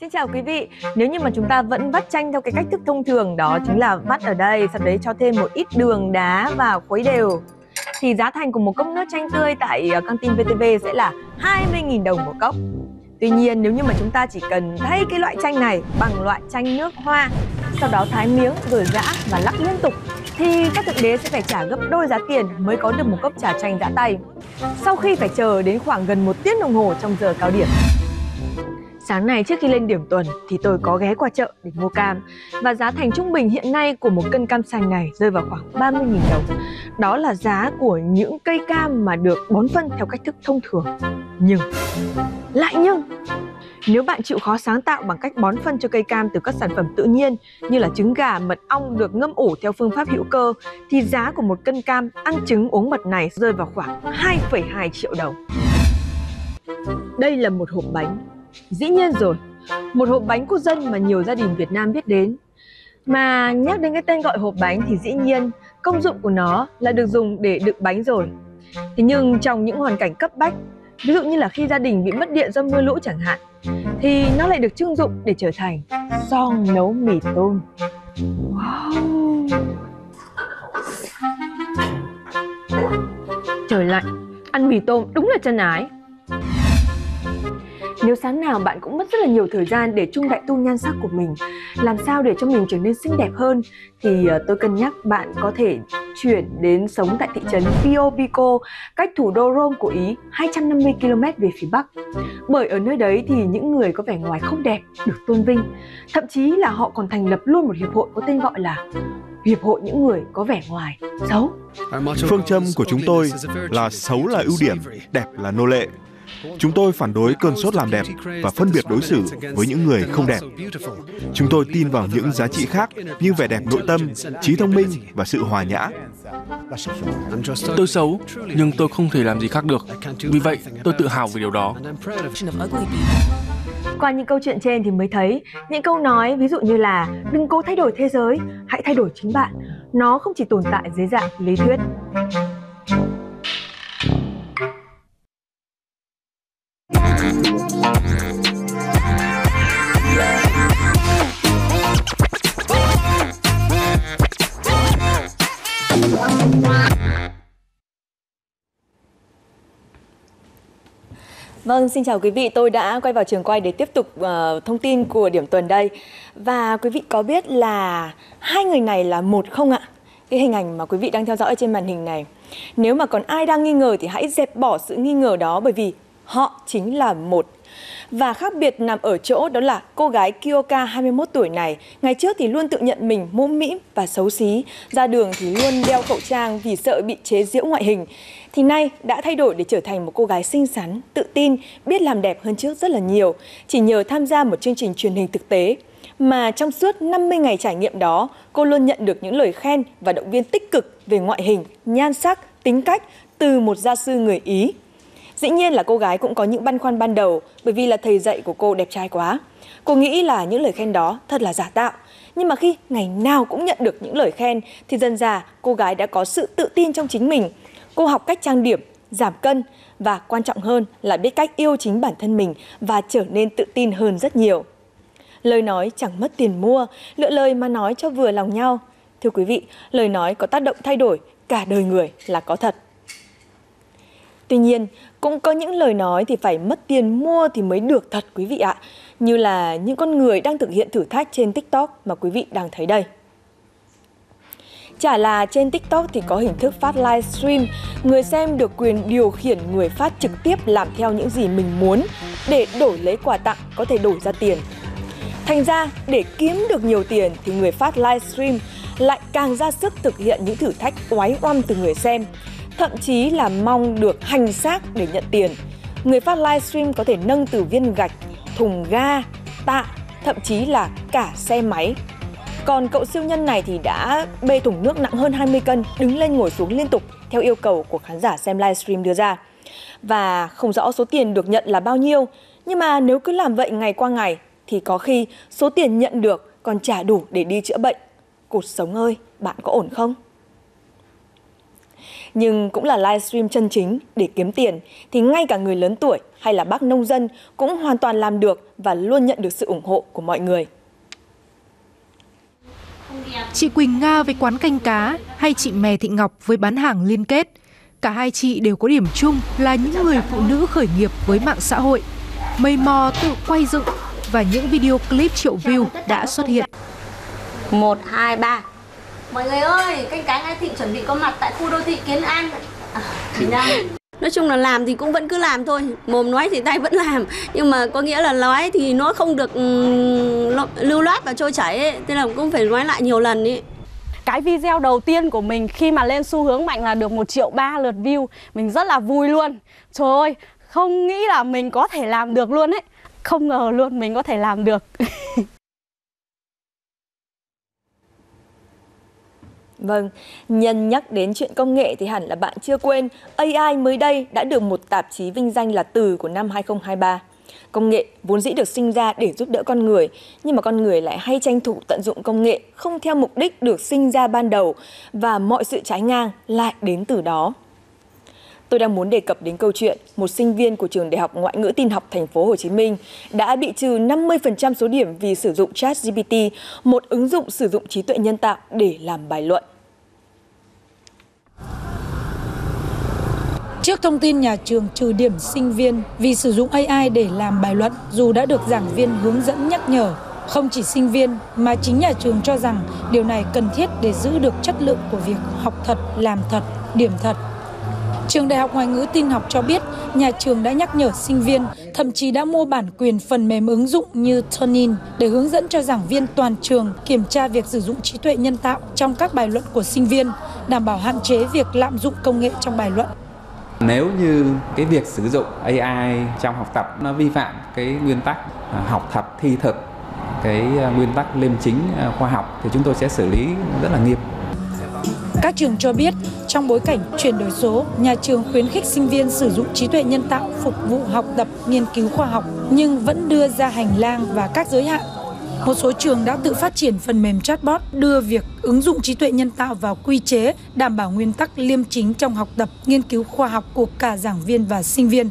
Xin chào quý vị. Nếu như mà chúng ta vẫn vắt chanh theo cái cách thức thông thường đó chính là vắt ở đây, sau đấy cho thêm một ít đường đá và khuấy đều thì giá thành của một cốc nước chanh tươi tại ờ, căng tin VTV sẽ là 20.000 đồng một cốc. Tuy nhiên nếu như mà chúng ta chỉ cần thay cái loại chanh này bằng loại chanh nước hoa, sau đó thái miếng rồi giã và lắc liên tục thì các thượng đế sẽ phải trả gấp đôi giá tiền mới có được một cốc trà chanh giã tay. Sau khi phải chờ đến khoảng gần một tiếng đồng hồ trong giờ cao điểm. Sáng nay trước khi lên điểm tuần thì tôi có ghé qua chợ để mua cam và giá thành trung bình hiện nay của một cân cam xanh này rơi vào khoảng 30.000 đồng. Đó là giá của những cây cam mà được bón phân theo cách thức thông thường. Nhưng, lại nhưng, nếu bạn chịu khó sáng tạo bằng cách bón phân cho cây cam từ các sản phẩm tự nhiên như là trứng gà, mật ong được ngâm ủ theo phương pháp hữu cơ thì giá của một cân cam ăn trứng uống mật này rơi vào khoảng 2,2 triệu đồng. Đây là một hộp bánh Dĩ nhiên rồi, một hộp bánh quốc dân mà nhiều gia đình Việt Nam biết đến. Mà nhắc đến cái tên gọi hộp bánh thì dĩ nhiên công dụng của nó là được dùng để đựng bánh rồi. Thế nhưng trong những hoàn cảnh cấp bách, ví dụ như là khi gia đình bị mất điện do mưa lũ chẳng hạn, thì nó lại được trưng dụng để trở thành son nấu mì tôm. Wow. Trời lạnh, ăn mì tôm đúng là chân ái. Nếu sáng nào bạn cũng mất rất là nhiều thời gian để trung đại tu nhan sắc của mình, làm sao để cho mình trở nên xinh đẹp hơn thì ờ, tôi cân nhắc bạn có thể chuyển đến sống tại thị trấn Piobico, cách thủ đô Rome của Ý 250 km về phía Bắc. Bởi ở nơi đấy thì những người có vẻ ngoài không đẹp được tôn vinh, thậm chí là họ còn thành lập luôn một hiệp hội có tên gọi là Hiệp hội những người có vẻ ngoài xấu. Phương châm của chúng tôi là xấu là ưu điểm, đẹp là nô lệ. Chúng tôi phản đối cơn sốt làm đẹp và phân biệt đối xử với những người không đẹp. Chúng tôi tin vào những giá trị khác như vẻ đẹp nội tâm, trí thông minh và sự hòa nhã. Tôi xấu, nhưng tôi không thể làm gì khác được. Vì vậy, tôi tự hào về điều đó. Qua những câu chuyện trên thì mới thấy những câu nói ví dụ như là đừng cố thay đổi thế giới, hãy thay đổi chính bạn. Nó không chỉ tồn tại dưới dạng lý thuyết. Vâng, xin chào quý vị. Tôi đã quay vào trường quay để tiếp tục uh, thông tin của điểm tuần đây. Và quý vị có biết là hai người này là một không ạ? Cái hình ảnh mà quý vị đang theo dõi trên màn hình này. Nếu mà còn ai đang nghi ngờ thì hãy dẹp bỏ sự nghi ngờ đó bởi vì họ chính là một và khác biệt nằm ở chỗ đó là cô gái Kyoka 21 tuổi này, ngày trước thì luôn tự nhận mình mũm mĩm và xấu xí, ra đường thì luôn đeo khẩu trang vì sợ bị chế giễu ngoại hình. Thì nay đã thay đổi để trở thành một cô gái xinh xắn, tự tin, biết làm đẹp hơn trước rất là nhiều, chỉ nhờ tham gia một chương trình truyền hình thực tế. Mà trong suốt 50 ngày trải nghiệm đó, cô luôn nhận được những lời khen và động viên tích cực về ngoại hình, nhan sắc, tính cách từ một gia sư người Ý. Dĩ nhiên là cô gái cũng có những băn khoăn ban đầu bởi vì là thầy dạy của cô đẹp trai quá. Cô nghĩ là những lời khen đó thật là giả tạo. Nhưng mà khi ngày nào cũng nhận được những lời khen thì dần dà cô gái đã có sự tự tin trong chính mình. Cô học cách trang điểm, giảm cân và quan trọng hơn là biết cách yêu chính bản thân mình và trở nên tự tin hơn rất nhiều. Lời nói chẳng mất tiền mua, lựa lời mà nói cho vừa lòng nhau. Thưa quý vị, lời nói có tác động thay đổi cả đời người là có thật. Tuy nhiên, cũng có những lời nói thì phải mất tiền mua thì mới được thật quý vị ạ. Như là những con người đang thực hiện thử thách trên TikTok mà quý vị đang thấy đây. Chả là trên TikTok thì có hình thức phát livestream, người xem được quyền điều khiển người phát trực tiếp làm theo những gì mình muốn để đổi lấy quà tặng có thể đổi ra tiền. Thành ra, để kiếm được nhiều tiền thì người phát livestream lại càng ra sức thực hiện những thử thách oái oăm từ người xem thậm chí là mong được hành xác để nhận tiền. Người phát livestream có thể nâng từ viên gạch, thùng ga, tạ, thậm chí là cả xe máy. Còn cậu siêu nhân này thì đã bê thùng nước nặng hơn 20 cân, đứng lên ngồi xuống liên tục theo yêu cầu của khán giả xem livestream đưa ra. Và không rõ số tiền được nhận là bao nhiêu, nhưng mà nếu cứ làm vậy ngày qua ngày thì có khi số tiền nhận được còn trả đủ để đi chữa bệnh. Cuộc sống ơi, bạn có ổn không? nhưng cũng là livestream chân chính để kiếm tiền thì ngay cả người lớn tuổi hay là bác nông dân cũng hoàn toàn làm được và luôn nhận được sự ủng hộ của mọi người. Chị Quỳnh Nga với quán canh cá hay chị Mè Thị Ngọc với bán hàng liên kết. Cả hai chị đều có điểm chung là những người phụ nữ khởi nghiệp với mạng xã hội. Mây mò tự quay dựng và những video clip triệu view đã xuất hiện. 1, 2, 3 Mọi người ơi, canh cá Nga Thị chuẩn bị có mặt tại khu đô thị Kiến An à, Nói chung là làm thì cũng vẫn cứ làm thôi. Mồm nói thì tay vẫn làm. Nhưng mà có nghĩa là nói thì nó không được ừ, lưu loát và trôi chảy ấy. Thế là cũng phải nói lại nhiều lần ấy. Cái video đầu tiên của mình khi mà lên xu hướng mạnh là được 1 triệu 3 lượt view. Mình rất là vui luôn. Trời ơi, không nghĩ là mình có thể làm được luôn ấy. Không ngờ luôn mình có thể làm được. Vâng, nhân nhắc đến chuyện công nghệ thì hẳn là bạn chưa quên AI mới đây đã được một tạp chí vinh danh là từ của năm 2023. Công nghệ vốn dĩ được sinh ra để giúp đỡ con người, nhưng mà con người lại hay tranh thủ tận dụng công nghệ không theo mục đích được sinh ra ban đầu và mọi sự trái ngang lại đến từ đó. Tôi đang muốn đề cập đến câu chuyện một sinh viên của trường Đại học Ngoại ngữ Tin học Thành phố Hồ Chí Minh đã bị trừ 50% số điểm vì sử dụng ChatGPT, một ứng dụng sử dụng trí tuệ nhân tạo để làm bài luận. Trước thông tin nhà trường trừ điểm sinh viên vì sử dụng AI để làm bài luận dù đã được giảng viên hướng dẫn nhắc nhở, không chỉ sinh viên mà chính nhà trường cho rằng điều này cần thiết để giữ được chất lượng của việc học thật, làm thật, điểm thật. Trường Đại học Ngoại ngữ Tin học cho biết, nhà trường đã nhắc nhở sinh viên, thậm chí đã mua bản quyền phần mềm ứng dụng như Turnin để hướng dẫn cho giảng viên toàn trường kiểm tra việc sử dụng trí tuệ nhân tạo trong các bài luận của sinh viên, đảm bảo hạn chế việc lạm dụng công nghệ trong bài luận. Nếu như cái việc sử dụng AI trong học tập nó vi phạm cái nguyên tắc à, học thật thi thực, cái à, nguyên tắc liêm chính à, khoa học thì chúng tôi sẽ xử lý rất là nghiêm. Các trường cho biết, trong bối cảnh chuyển đổi số, nhà trường khuyến khích sinh viên sử dụng trí tuệ nhân tạo phục vụ học tập, nghiên cứu khoa học, nhưng vẫn đưa ra hành lang và các giới hạn một số trường đã tự phát triển phần mềm chatbot đưa việc ứng dụng trí tuệ nhân tạo vào quy chế, đảm bảo nguyên tắc liêm chính trong học tập, nghiên cứu khoa học của cả giảng viên và sinh viên.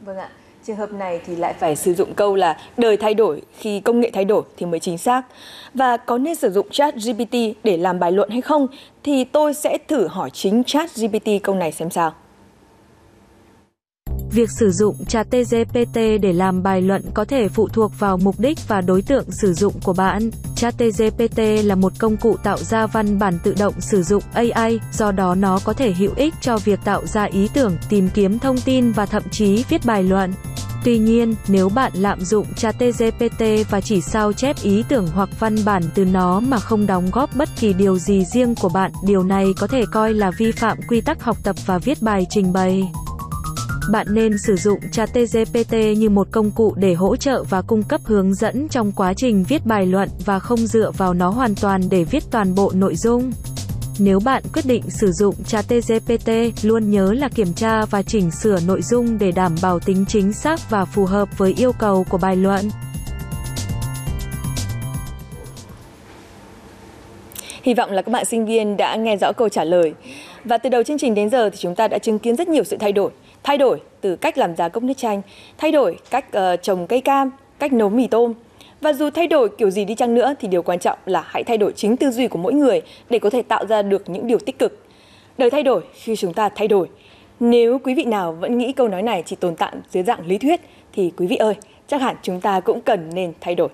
Vâng ạ. Trường hợp này thì lại phải sử dụng câu là đời thay đổi khi công nghệ thay đổi thì mới chính xác. Và có nên sử dụng chat GPT để làm bài luận hay không thì tôi sẽ thử hỏi chính chat GPT câu này xem sao. Việc sử dụng chat TGPT để làm bài luận có thể phụ thuộc vào mục đích và đối tượng sử dụng của bạn. Chat TGPT là một công cụ tạo ra văn bản tự động sử dụng AI, do đó nó có thể hữu ích cho việc tạo ra ý tưởng, tìm kiếm thông tin và thậm chí viết bài luận. Tuy nhiên, nếu bạn lạm dụng ChatGPT và chỉ sao chép ý tưởng hoặc văn bản từ nó mà không đóng góp bất kỳ điều gì riêng của bạn, điều này có thể coi là vi phạm quy tắc học tập và viết bài trình bày bạn nên sử dụng ChatGPT như một công cụ để hỗ trợ và cung cấp hướng dẫn trong quá trình viết bài luận và không dựa vào nó hoàn toàn để viết toàn bộ nội dung. Nếu bạn quyết định sử dụng ChatGPT, luôn nhớ là kiểm tra và chỉnh sửa nội dung để đảm bảo tính chính xác và phù hợp với yêu cầu của bài luận. Hy vọng là các bạn sinh viên đã nghe rõ câu trả lời. Và từ đầu chương trình đến giờ thì chúng ta đã chứng kiến rất nhiều sự thay đổi thay đổi từ cách làm giá cốc nước chanh, thay đổi cách uh, trồng cây cam, cách nấu mì tôm. Và dù thay đổi kiểu gì đi chăng nữa thì điều quan trọng là hãy thay đổi chính tư duy của mỗi người để có thể tạo ra được những điều tích cực. Đời thay đổi khi chúng ta thay đổi. Nếu quý vị nào vẫn nghĩ câu nói này chỉ tồn tại dưới dạng lý thuyết thì quý vị ơi, chắc hẳn chúng ta cũng cần nên thay đổi.